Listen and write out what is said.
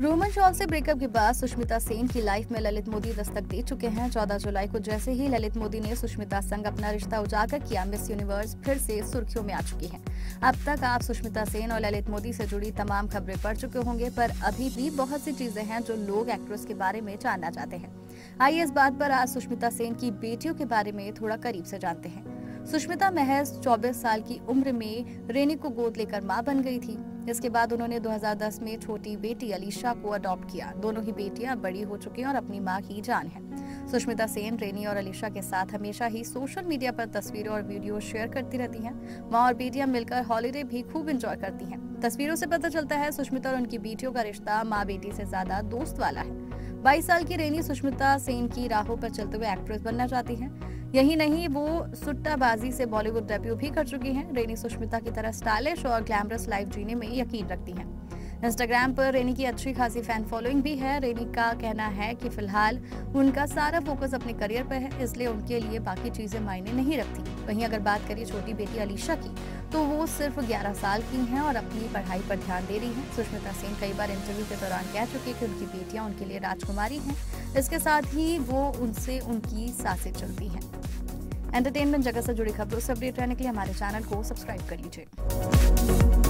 Roman shawl से breakup के बाद सुष्मिता सेन की लाइफ में ललित मोदी दस्तक दे चुके हैं। 14 जुलाई को जैसे ही ललित मोदी ने सुष्मिता संग अपना रिश्ता उजागर किया, मिस यूनिवर्स फिर से सुर्खियों में आ चुकी है। अब तक आप सुष्मिता सेन और ललित मोदी से जुड़ी तमाम खबरें पढ़ चुके होंगे, पर अभी भी बहुत सी चीज़ें हैं जो लोग एक्ट्रेस के बारे में जानना चाहते हैं। आइए इस बात पर आज सुष्मिता सेन की बेटियों के बारे में थोड़ा करीब से जानते हैं। सुष्मिता महज 24 साल की उम्र में रेनी को गोद लेकर माँ बन गई थी। इसके बाद उन्होंने 2010 में छोटी बेटी अलीशा को अडॉप्ट किया। दोनों ही बेटियाँ बड़ी हो चुकी हैं और अपनी माँ की जान है। सुष्मिता सेन, रेनी और अलीशा के साथ हमेशा ही सोशल मीडिया पर तस्वीरों और वीडियो शेयर करती रहती हैं। माँ और बेटियाँ मिलकर हॉलीडे भी खूब इंजॉय करती हैं। तस्वीरों से पता चलता है, सुष्मिता और उनकी बेटियों का रिश्ता माँ बेटी से ज़्यादा दोस्त वाला है। बाईस साल की रेनी सुष्मिता सेन की राहों पर चलते हुए एक्ट्रेस बनना चाहती हैं। यही नहीं, वो सुट्टाबाजी से बॉलीवुड डेब्यू भी कर चुकी हैं। रेनी सुष्मिता की तरह स्टाइलिश और ग्लैमरस लाइफ जीने में यकीन रखती हैं। इंस्टाग्राम पर रेनी की अच्छी खासी फ़ैन फॉलोइंग भी है। रेनी का कहना है कि फ़िलहाल उनका सारा फोकस अपने करियर पर है, इसलिए उनके लिए बाकी चीज़ें मायने नहीं रखती। वहीं अगर बात करिए छोटी बेटी अलीशा की तो वो सिर्फ़ 11 साल की हैं और अपनी पढ़ाई पर ध्यान दे रही हैं। सुष्मिता सेन कई बार इंटरव्यू के दौरान कह चुकी है कि उनकी बेटियाँ उनके लिए राजकुमारी हैं। इसके साथ ही वो उनसे उनकी साँसें चलती हैं। एंटरटेनमेंट जगत से जुड़ी खबरों से अपडेट रहने के लिए हमारे चैनल को सब्सक्राइब कर लीजिए।